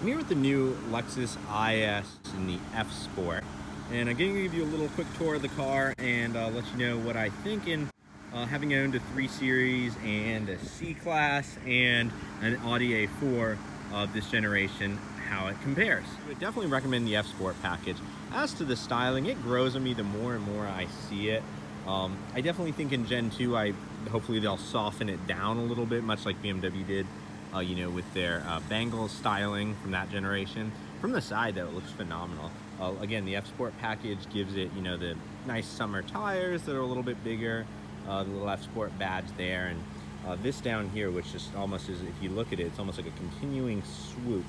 I'm here with the new Lexus IS in the F Sport, and I'm going to give you a little quick tour of the car and uh, let you know what I think in uh, having owned a 3 Series and a C-Class and an Audi A4 of this generation, how it compares. I would definitely recommend the F Sport package. As to the styling, it grows on me the more and more I see it. Um, I definitely think in Gen 2, I hopefully they'll soften it down a little bit, much like BMW did uh, you know, with their uh, Bangle's styling from that generation. From the side, though, it looks phenomenal. Uh, again, the F Sport package gives it, you know, the nice summer tires that are a little bit bigger, uh, the little F Sport badge there, and uh, this down here, which just almost is, if you look at it, it's almost like a continuing swoop,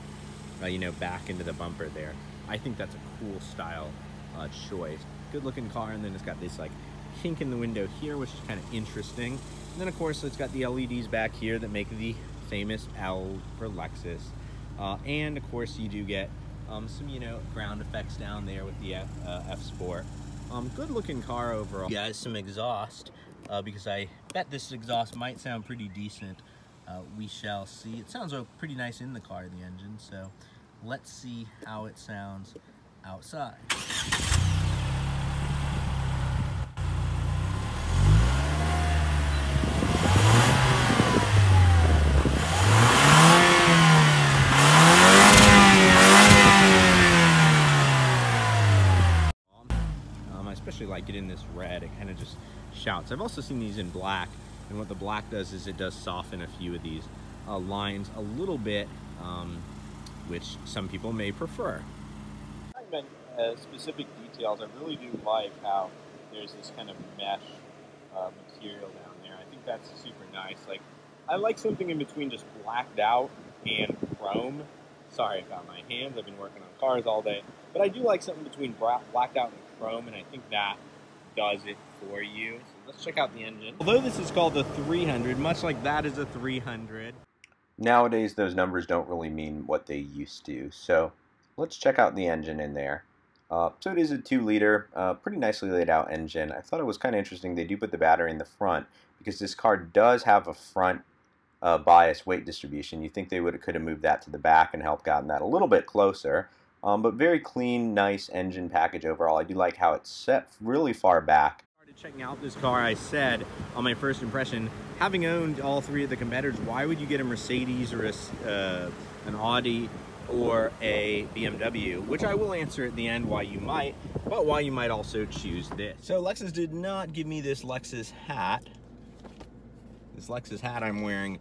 uh, you know, back into the bumper there. I think that's a cool style choice. Good looking car, and then it's got this like kink in the window here, which is kind of interesting. And then of course it's got the LEDs back here that make the famous L for Lexus. Uh, and of course you do get um, some, you know, ground effects down there with the F, uh, F Sport. Um, good looking car overall. Guys, some exhaust, uh, because I bet this exhaust might sound pretty decent. Uh, we shall see. It sounds pretty nice in the car, the engine, so let's see how it sounds outside. like it in this red. It kind of just shouts. I've also seen these in black, and what the black does is it does soften a few of these uh, lines a little bit, um, which some people may prefer. Uh, specific details. I really do like how there's this kind of mesh uh, material down there. I think that's super nice. Like, I like something in between just blacked out and chrome. Sorry about my hands. I've been working on cars all day. But I do like something between blacked out and chrome, and I think that does it for you. So let's check out the engine. Although this is called the 300, much like that is a 300. Nowadays, those numbers don't really mean what they used to. So let's check out the engine in there. Uh, so it is a 2-liter, uh, pretty nicely laid out engine. I thought it was kind of interesting. They do put the battery in the front because this car does have a front uh, bias weight distribution. You think they would could have moved that to the back and helped gotten that a little bit closer. Um, but very clean, nice engine package overall. I do like how it's set really far back. Checking out this car, I said on my first impression, having owned all three of the competitors, why would you get a Mercedes or a, uh, an Audi or a BMW, which I will answer at the end why you might, but why you might also choose this. So Lexus did not give me this Lexus hat. This Lexus hat I'm wearing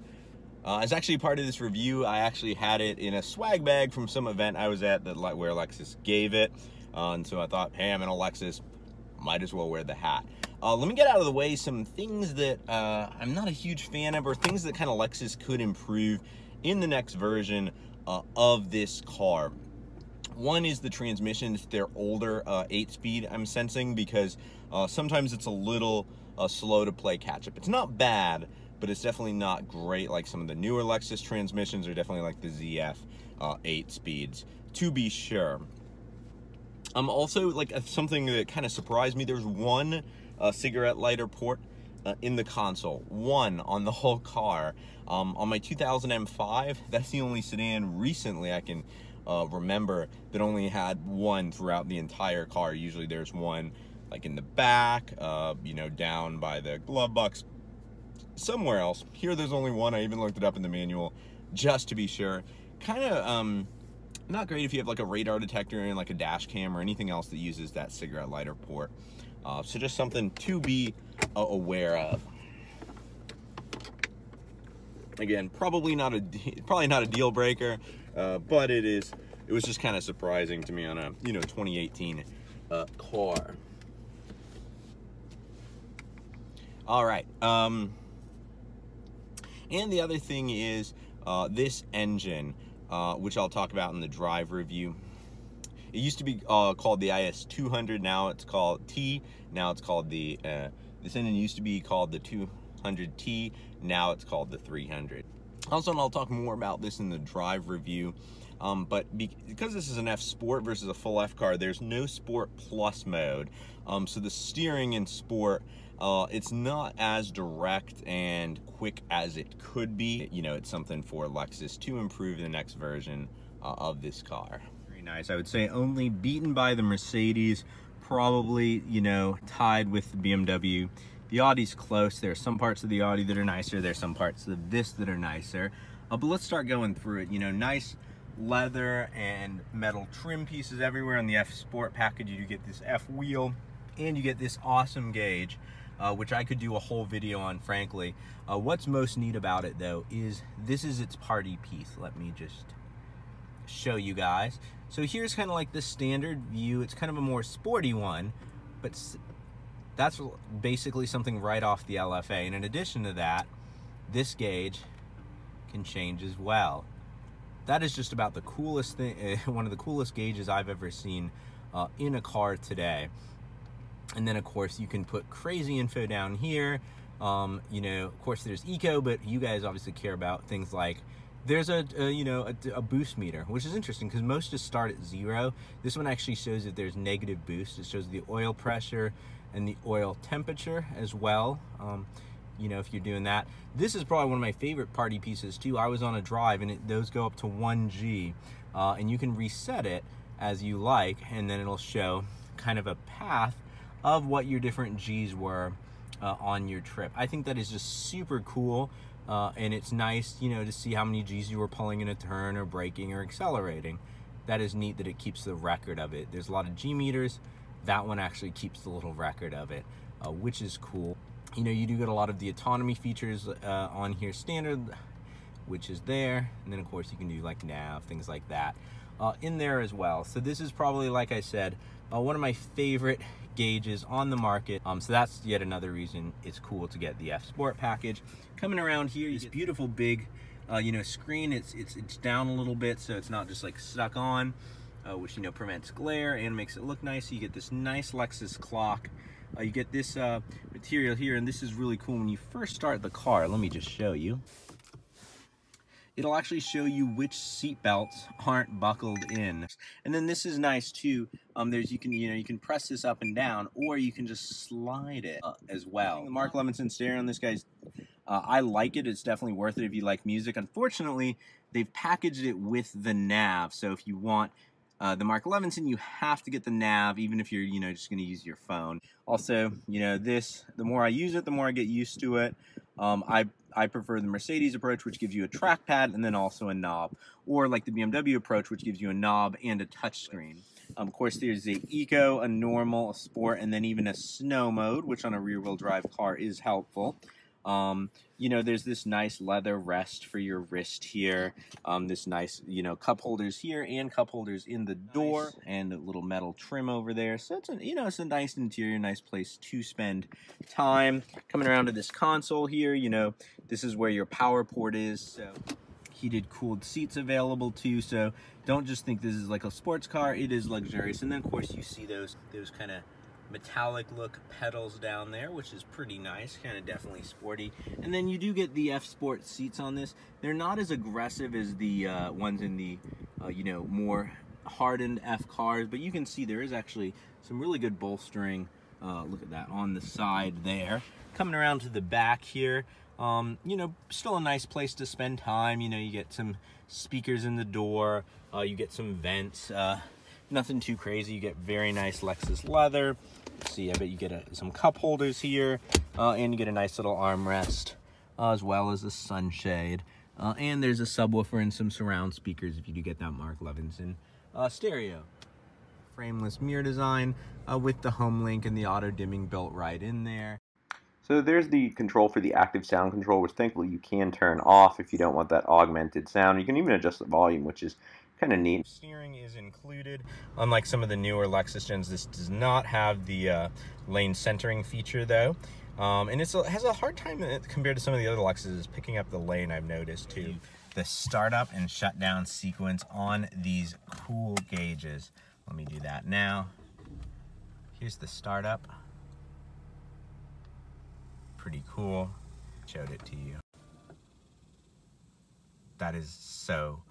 uh, as actually part of this review, I actually had it in a swag bag from some event I was at that where Lexus gave it. Uh, and so I thought, hey, I'm in a Lexus, might as well wear the hat. Uh, let me get out of the way some things that uh, I'm not a huge fan of or things that kind of Lexus could improve in the next version uh, of this car. One is the transmission, if they're older, uh, 8-speed I'm sensing because sometimes it's a little slow to play catch-up. It's not bad, but it's definitely not great like some of the newer Lexus transmissions or definitely like the ZF uh, 8 speeds, to be sure. I'm um, also, like uh, something that kind of surprised me, there's one uh, cigarette lighter port uh, in the console, one on the whole car. Um, on my 2000 M5, that's the only sedan recently I can uh, remember that only had one throughout the entire car. Usually there's one like in the back, uh, you know, down by the glove box somewhere else. Here there's only one. I even looked it up in the manual just to be sure. Kind of um, not great if you have like a radar detector and like a dash cam or anything else that uses that cigarette lighter port. Uh, so just something to be uh, aware of. Again, probably not a probably not a deal breaker, uh, but it is. It was just kind of surprising to me on a you know 2018 uh, car. All right. Um, and the other thing is uh, this engine, uh, which I'll talk about in the drive review. It used to be uh, called the IS200, now it's called T, now it's called the, uh, this engine used to be called the 200T, now it's called the 300. Also, and I'll talk more about this in the drive review, um, but because this is an F Sport versus a full F car, there's no Sport Plus mode. Um, so the steering in Sport uh, it's not as direct and quick as it could be. You know, it's something for Lexus to improve the next version uh, of this car. Nice. I would say only beaten by the Mercedes, probably, you know, tied with the BMW. The Audi's close. There are some parts of the Audi that are nicer. There's some parts of this that are nicer. Uh, but let's start going through it. You know, nice leather and metal trim pieces everywhere on the F Sport package. You get this F wheel and you get this awesome gauge. Uh, which I could do a whole video on, frankly. Uh, what's most neat about it, though, is this is its party piece. Let me just show you guys. So here's kind of like the standard view. It's kind of a more sporty one, but that's basically something right off the LFA. And in addition to that, this gauge can change as well. That is just about the coolest thing, one of the coolest gauges I've ever seen uh, in a car today. And then of course you can put crazy info down here. Um, you know, of course there's eco, but you guys obviously care about things like there's a, a you know a, a, boost meter which is interesting because most just start at zero this one actually shows that there's negative boost it shows the oil pressure and the oil temperature as well um, you know if you're doing that this is probably one of my favorite party pieces too i was on a drive and it, those go up to 1g uh, and you can reset it as you like and then it'll show kind of a path of what your different G's were uh, on your trip. I think that is just super cool. Uh, and it's nice, you know, to see how many G's you were pulling in a turn or braking or accelerating. That is neat that it keeps the record of it. There's a lot of G meters. That one actually keeps the little record of it, uh, which is cool. You know, you do get a lot of the autonomy features uh, on here standard, which is there. And then of course you can do like nav, things like that uh, in there as well. So this is probably, like I said, uh, one of my favorite gauges on the market. Um, so that's yet another reason it's cool to get the F Sport package. Coming around here, this beautiful big, uh, you know, screen. It's it's it's down a little bit, so it's not just like stuck on, uh, which you know prevents glare and makes it look nice. So you get this nice Lexus clock. Uh, you get this uh, material here, and this is really cool when you first start the car. Let me just show you it'll actually show you which seat belts aren't buckled in. And then this is nice too. Um, there's you can you know you can press this up and down, or you can just slide it uh, as well. The Mark Levinson stereo on this guy's, uh, I like it. It's definitely worth it if you like music. Unfortunately, they've packaged it with the nav, so if you want uh, the Mark Levinson, you have to get the nav, even if you're, you know, just going to use your phone. Also, you know, this, the more I use it, the more I get used to it. Um, I I prefer the Mercedes approach, which gives you a trackpad and then also a knob, or like the BMW approach, which gives you a knob and a touchscreen. Um, of course, there's a Eco, a Normal, a Sport, and then even a Snow mode, which on a rear-wheel drive car is helpful. Um, you know, there's this nice leather rest for your wrist here. Um, this nice, you know, cup holders here and cup holders in the door nice. and a little metal trim over there. So it's a, you know, it's a nice interior, nice place to spend time. Coming around to this console here, you know, this is where your power port is. So heated cooled seats available too. So don't just think this is like a sports car. It is luxurious. And then of course you see those, those kind of metallic look pedals down there, which is pretty nice, kind of definitely sporty. And then you do get the F Sport seats on this. They're not as aggressive as the uh, ones in the, uh, you know, more hardened F cars, but you can see there is actually some really good bolstering. Uh, look at that on the side there. Coming around to the back here, um, you know, still a nice place to spend time. You know, you get some speakers in the door, uh, you get some vents. Nothing too crazy. You get very nice Lexus leather. See, I bet you get a, some cup holders here, uh, and you get a nice little armrest, uh, as well as a sunshade. Uh, and there's a subwoofer and some surround speakers if you do get that Mark Levinson uh, stereo. Frameless mirror design uh, with the home link and the auto dimming built right in there. So there's the control for the active sound control, which thankfully you can turn off if you don't want that augmented sound. You can even adjust the volume, which is kind of neat. Steering is included. Unlike some of the newer Lexus gens, this does not have the uh, lane centering feature though. Um, and it has a hard time uh, compared to some of the other Lexuses picking up the lane I've noticed too. The startup and shutdown sequence on these cool gauges. Let me do that now. Here's the startup. Pretty cool. Showed it to you. That is so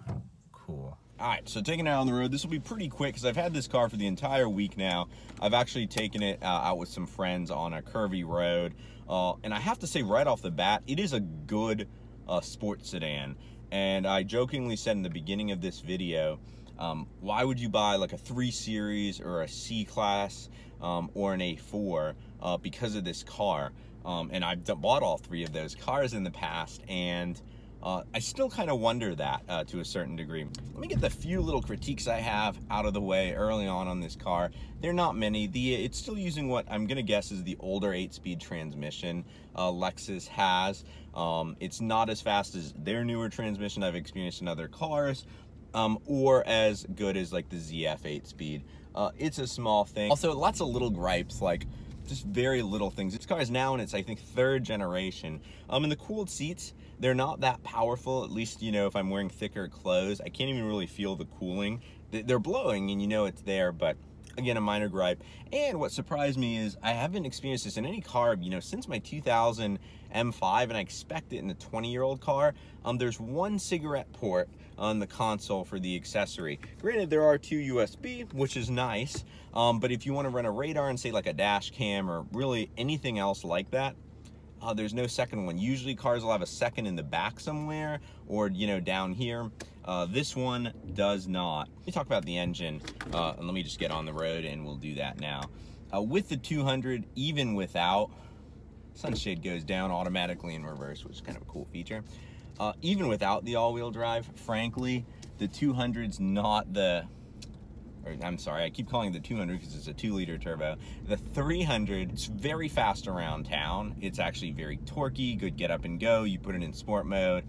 cool. All right, so taking it out on the road, this will be pretty quick because I've had this car for the entire week now. I've actually taken it uh, out with some friends on a curvy road. Uh, and I have to say right off the bat, it is a good uh, sports sedan. And I jokingly said in the beginning of this video, um, why would you buy like a 3 Series or a C Class um, or an A4 uh, because of this car? Um, and I've bought all three of those cars in the past, and uh, I still kind of wonder that uh, to a certain degree. Let me get the few little critiques I have out of the way early on on this car. They're not many. The It's still using what I'm going to guess is the older 8-speed transmission uh, Lexus has. Um, it's not as fast as their newer transmission I've experienced in other cars, um, or as good as like the ZF 8-speed. Uh, it's a small thing. Also, lots of little gripes like just very little things. This car is now in its, I think, third generation. Um, and the cooled seats, they're not that powerful, at least, you know, if I'm wearing thicker clothes. I can't even really feel the cooling. They're blowing and you know it's there, but again, a minor gripe. And what surprised me is I haven't experienced this in any car, you know, since my 2000 M5, and I expect it in the 20-year-old car. Um, there's one cigarette port on the console for the accessory. Granted, there are two USB, which is nice, um, but if you want to run a radar and say like a dash cam or really anything else like that, uh, there's no second one. Usually cars will have a second in the back somewhere or, you know, down here. Uh, this one does not. Let me talk about the engine, uh, and let me just get on the road and we'll do that now. Uh, with the 200, even without, sunshade goes down automatically in reverse, which is kind of a cool feature. Uh, even without the all-wheel drive, frankly, the 200's not the or I'm sorry, I keep calling it the 200 because it's a 2 liter turbo. The 300, it's very fast around town. It's actually very torquey, good get up and go. You put it in sport mode.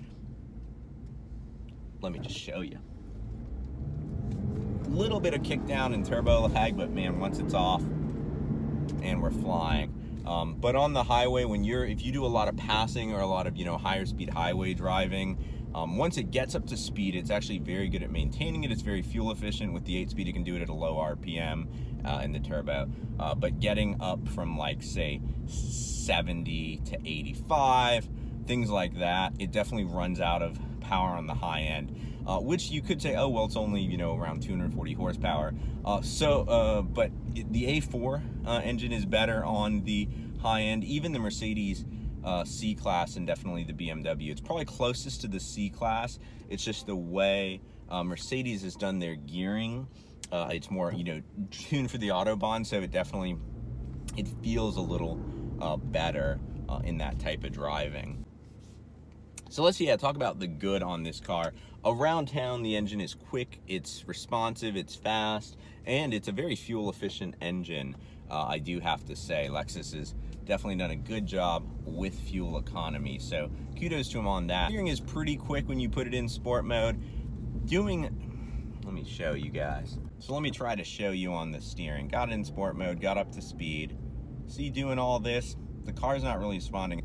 Let me just show you. A little bit of kick down and turbo lag, but man, once it's off and we're flying. Um, but on the highway, when you're, if you do a lot of passing or a lot of, you know, higher speed highway driving, um, once it gets up to speed, it's actually very good at maintaining it. It's very fuel efficient. With the 8 speed, you can do it at a low RPM uh, in the turbo. Uh, but getting up from like, say, 70 to 85, things like that, it definitely runs out of power on the high end. Uh, which you could say, oh, well, it's only, you know, around 240 horsepower. Uh, so, uh, but the A4 uh, engine is better on the high end. Even the Mercedes uh, C class and definitely the BMW. It's probably closest to the C class. It's just the way uh, Mercedes has done their gearing. It's more, you know, tuned for the Autobahn, so it definitely, it feels a little better in that type of driving. So let's yeah talk about the good on this car. Around town, the engine is quick, it's responsive, it's fast, and it's a very fuel efficient engine. Uh, I do have to say, Lexus has definitely done a good job with fuel economy. So kudos to him on that. Steering is pretty quick when you put it in sport mode. Doing, let me show you guys. So let me try to show you on the steering. Got it in sport mode, got up to speed. See doing all this, the car's not really responding.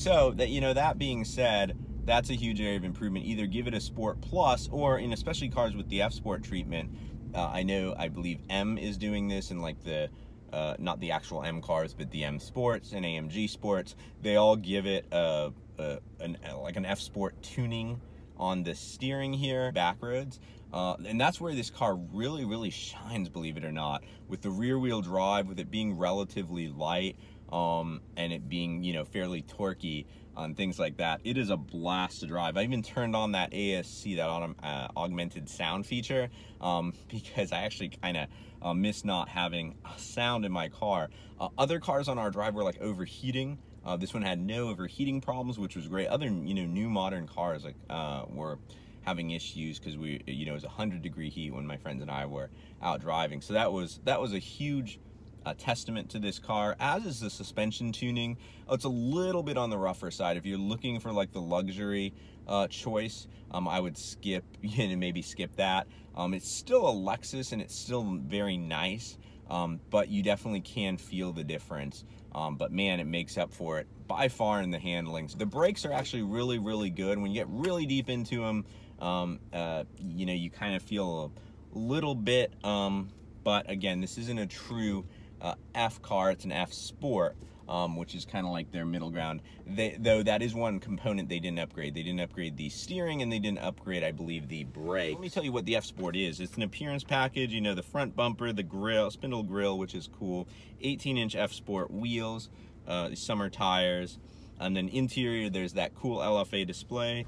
So that, you know, that being said, that's a huge area of improvement. Either give it a Sport Plus or in especially cars with the F Sport treatment, uh, I know, I believe M is doing this and like the uh, not the actual M cars, but the M Sports and AMG Sports, they all give it a, a an, like an F Sport tuning on the steering here, back roads. Uh, and that's where this car really, really shines, believe it or not, with the rear wheel drive, with it being relatively light um, and it being, you know, fairly torquey on things like that. It is a blast to drive. I even turned on that ASC, that uh, augmented sound feature, um, because I actually kind of uh, miss not having sound in my car. Uh, other cars on our drive were like overheating. Uh, this one had no overheating problems, which was great. Other, you know, new modern cars like uh, were having issues because we, you know, it was 100 degree heat when my friends and I were out driving. So that was that was a huge a testament to this car, as is the suspension tuning. Oh, it's a little bit on the rougher side. If you're looking for like the luxury uh, choice, um, I would skip, you know, maybe skip that. Um, it's still a Lexus and it's still very nice, um, but you definitely can feel the difference. Um, but man, it makes up for it by far in the handlings. The brakes are actually really, really good. When you get really deep into them, um, uh, you know, you kind of feel a little bit, um, but again, this isn't a true uh, F car, it's an F Sport, um, which is kind of like their middle ground. They, though that is one component they didn't upgrade. They didn't upgrade the steering and they didn't upgrade, I believe, the brake. Let me tell you what the F Sport is. It's an appearance package, you know, the front bumper, the grill, spindle grill, which is cool, 18 inch F Sport wheels, uh, summer tires, and then interior, there's that cool LFA display.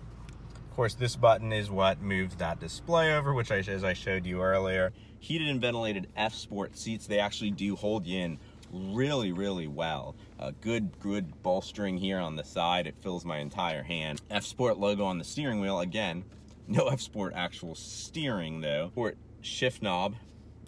Of course, this button is what moves that display over, which I, as I showed you earlier. Heated and ventilated F Sport seats, they actually do hold you in really, really well. Uh, good, good bolstering here on the side. It fills my entire hand. F Sport logo on the steering wheel. Again, no F Sport actual steering though. Sport shift knob.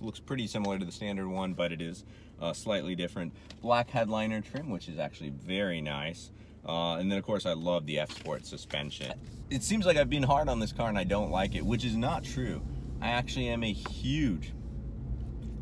Looks pretty similar to the standard one, but it is uh, slightly different. Black headliner trim, which is actually very nice. Uh, and then of course I love the F-Sport suspension. It seems like I've been hard on this car and I don't like it, which is not true. I actually am a huge,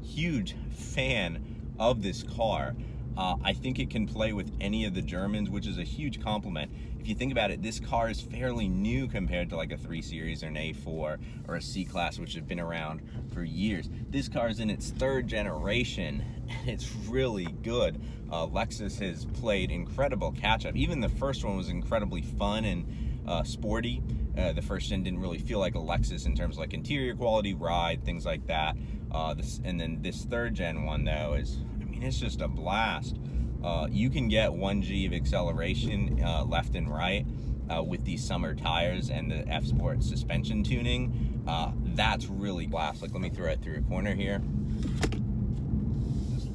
huge fan of this car. Uh, I think it can play with any of the Germans, which is a huge compliment. If you think about it, this car is fairly new compared to like a 3 Series or an A4 or a C-Class, which have been around for years. This car is in its third generation, and it's really good. Uh, Lexus has played incredible catch-up. Even the first one was incredibly fun and uh, sporty. Uh, the first gen didn't really feel like a Lexus in terms of like interior quality, ride, things like that. Uh, this, and then this third gen one though is I mean, it's just a blast. Uh, you can get 1G of acceleration uh, left and right uh, with these summer tires and the F Sport suspension tuning. Uh, that's really blast. Like, let me throw it through a corner here.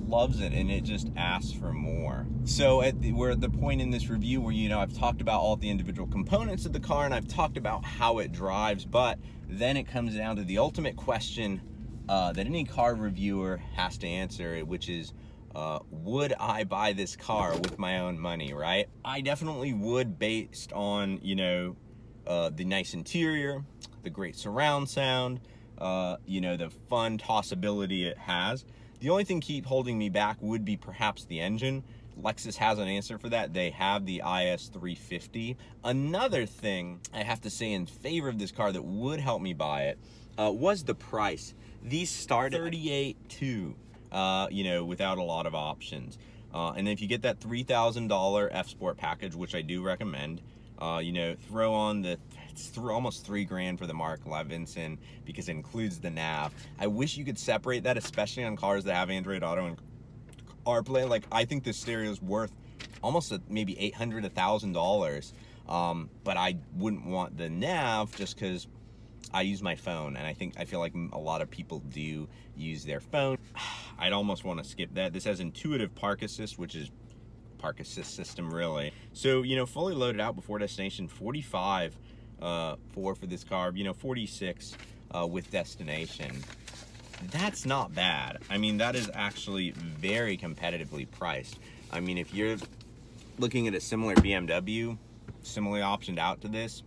Loves it, and it just asks for more. So at the, we're at the point in this review where you know I've talked about all the individual components of the car, and I've talked about how it drives, but then it comes down to the ultimate question uh, that any car reviewer has to answer, which is uh, would I buy this car with my own money, right? I definitely would based on, you know, uh, the nice interior, the great surround sound, uh, you know, the fun tossability it has. The only thing keep holding me back would be perhaps the engine. Lexus has an answer for that. They have the IS350. Another thing I have to say in favor of this car that would help me buy it uh, was the price. These start at 38.2 uh, you know, without a lot of options. Uh, and if you get that $3,000 F Sport package, which I do recommend, uh, you know, throw on the it's th almost three grand for the Mark Levinson because it includes the nav. I wish you could separate that, especially on cars that have Android Auto and CarPlay. Like I think this stereo is worth almost a, maybe eight hundred, a thousand dollars. Um, but I wouldn't want the nav just because I use my phone, and I think I feel like a lot of people do use their phone. I'd almost want to skip that. This has intuitive park assist, which is park assist system really. So you know, fully loaded out before destination, 45 uh, for for this car. You know, 46 uh, with destination. That's not bad. I mean, that is actually very competitively priced. I mean, if you're looking at a similar BMW, similarly optioned out to this,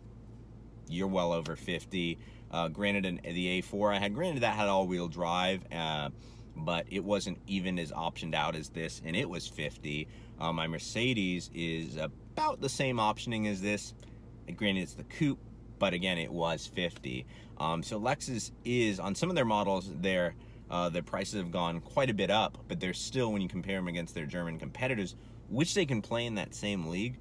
you're well over 50. Uh, granted, in the A4 I had, granted that had all-wheel drive, uh, but it wasn't even as optioned out as this, and it was 50. Uh, my Mercedes is about the same optioning as this. Granted, it's the coupe, but again, it was 50. Um, so Lexus is, on some of their models, their, uh, their prices have gone quite a bit up, but they're still, when you compare them against their German competitors, which they can play in that same league,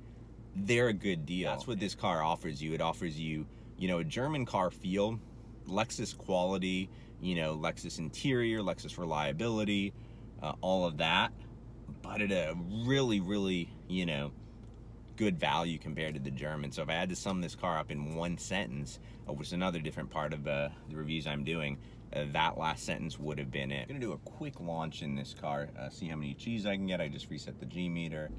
they're a good deal. That's what this car offers you. It offers you you know, a German car feel, Lexus quality, you know, Lexus interior, Lexus reliability, uh, all of that, but at a really, really, you know, good value compared to the German. So if I had to sum this car up in one sentence, which is another different part of uh, the reviews I'm doing, uh, that last sentence would have been it. I'm gonna do a quick launch in this car, uh, see how many G's I can get. I just reset the G meter.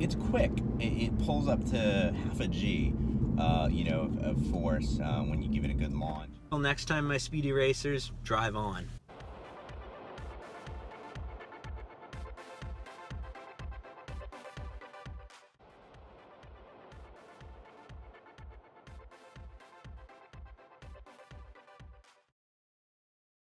it's quick. It, it, pulls up to half a G, uh, you know, of, of force uh, when you give it a good launch. Well, next time, my speedy racers, drive on.